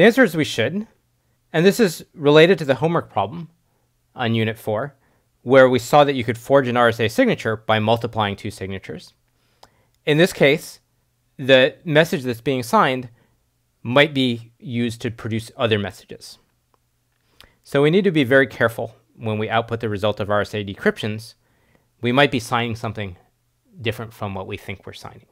The answer is we should. And this is related to the homework problem on Unit 4, where we saw that you could forge an RSA signature by multiplying two signatures. In this case, the message that's being signed might be used to produce other messages. So we need to be very careful when we output the result of RSA decryptions. We might be signing something different from what we think we're signing.